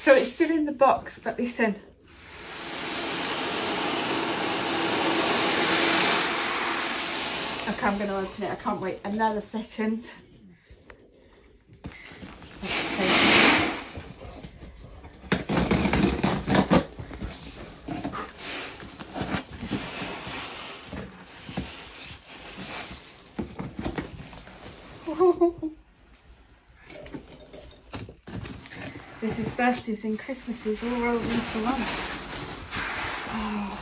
So it's still in the box, but listen. Okay, I'm going to open it. I can't wait another second see. This is birthdays and Christmases all rolled into one. Oh.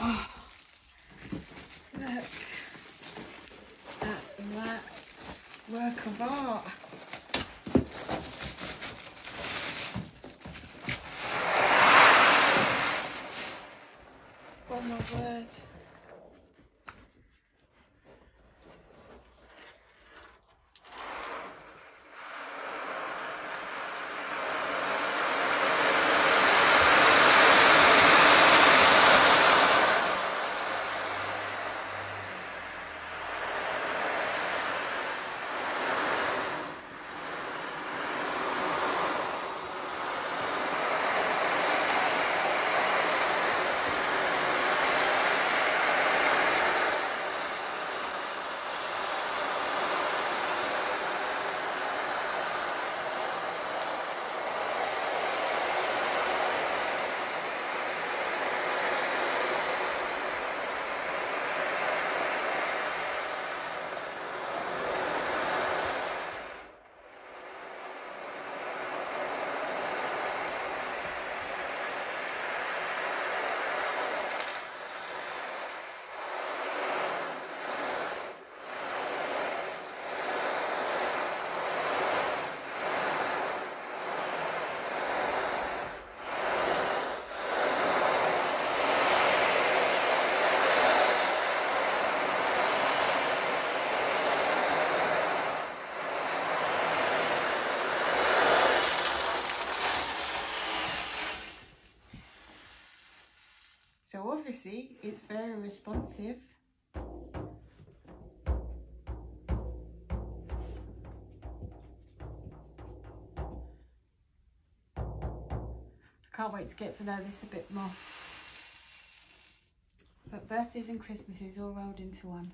Oh. Look at that work of art. Oh my word. It's very responsive. I can't wait to get to know this a bit more. But birthdays and Christmases all rolled into one.